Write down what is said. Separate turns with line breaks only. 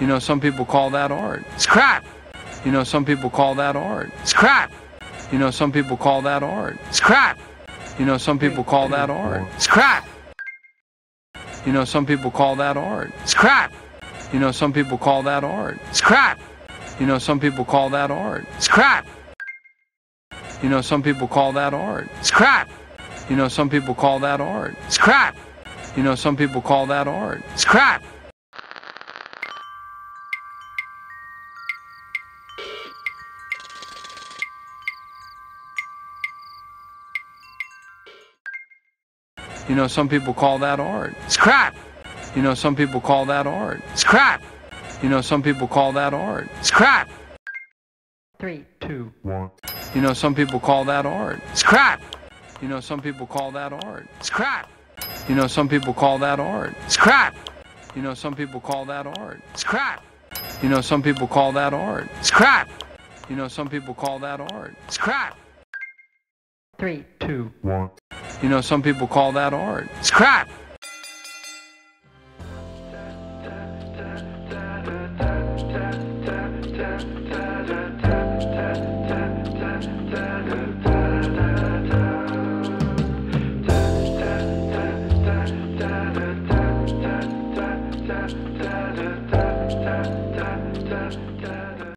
You know, some people call that art.
It's crap.
You know, some people call that art.
It's crap.
You know, some people call that art.
Scrap.
You know, some people call that art.
Scrap.
You know, some people call that art.
Scrap.
You know, some people call that art.
Scrap.
You know, some people call that art.
Scrap.
You know, some people call that art.
Scrap.
You know, some people call that art.
Scrap.
You know, some people call that art.
Scrap.
You know, some people call that art.
Scrap.
You know, some people call that art.
Scrap.
You know, some people call that art.
Scrap.
Three,
two, one.
You know, some people call that art.
Scrap.
You know, some people call that art.
Scrap.
You know, some people call that art.
Scrap.
You know, some people call that art.
Scrap.
You know, some people call that art.
Scrap.
You know, some people call that art.
Scrap.
three,
Two, one.
You know, some people call that art.
It's crap.